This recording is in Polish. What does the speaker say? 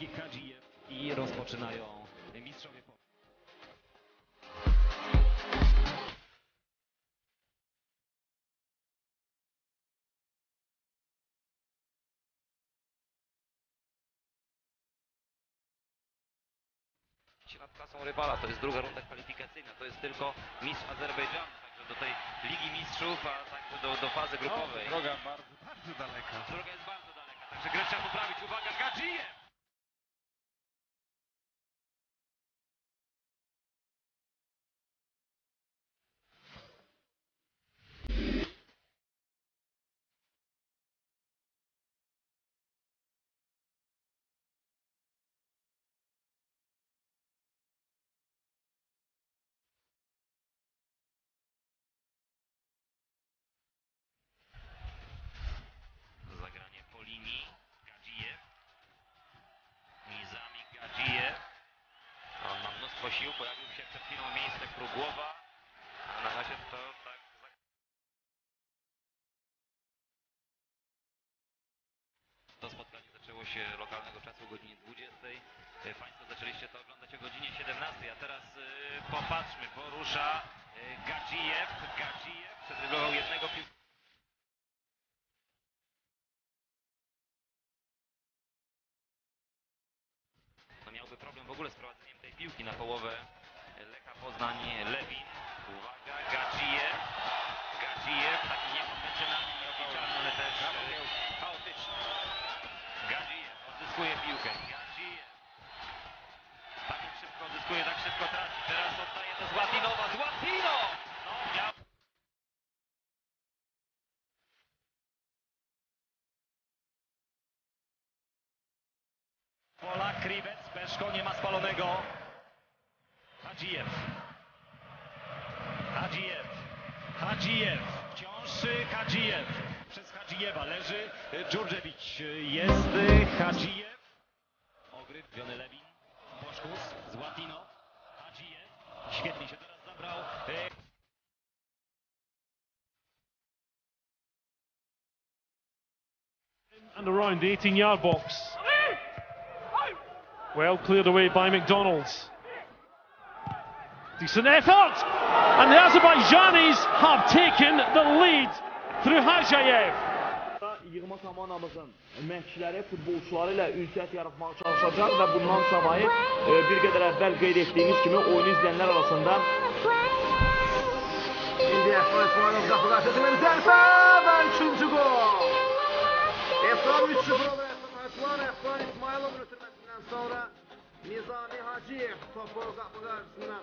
piłki Hadzijew i rozpoczynają mistrzowie Polski. nad klasą rywala. To jest druga runda kwalifikacyjna. To jest tylko mistrz Azerbejdżanu. Także do tej Ligi Mistrzów, a także do, do fazy grupowej. Droga bardzo, bardzo daleka. Droga jest bardzo daleka. Także grę trzeba poprawić. Uwaga, Gadzijew! Sił. Pojawił się przed chwilą miejsce Krugłowa. A na razie to tak... To spotkanie zaczęło się lokalnego czasu o godzinie 20. E, Państwo zaczęliście to oglądać o godzinie 17, a teraz e, popatrzmy, bo rusza e, Gadzijew. Gadzijew przedryglował jednego połowę Lecha Poznań, Lewin, uwaga, Gadzijew, Gadzijew, taki niekonwencjonalny, nieobliczalny, ale też e, chaotyczny. Gadzijew odzyskuje piłkę, Gadzijew, tak szybko odzyskuje, tak szybko traci, teraz oddaje do Złatinowa, Złatino! No, miał... Polak, Kriwec, Peszko, nie ma spalonego. Hacıyev. Hacıyev. Hacıyew. Wciąż Hacıyew. Przez Hacıyewa leży Dżurdżewicz. Jest Hacıyew. Ogrywiony Lewin. Boszkus z Łatinow. Hacıyew. Świetnie się teraz zabrał. And around the 18-yard box. Well cleared away by McDonald's. Decent effort! And the Azerbaijanis have taken the lead through Hajayev. yığma komandamızın məşqçiləri, futbolçuları ilə ünsiyyət yaratmağa çalışacaq və bundan savayı e, bir qədər əvvəl qeyd etdiyimiz kimi oyunu izləyənlər arasında İndi Efran İsmailov qapıqaşısının zərbə və üçüncü qol. Efran 3-0 olur Efran Aslan, Efran İsmailovun ötürməsindən sonra Nizami Hacıyev topu qapı qarşısına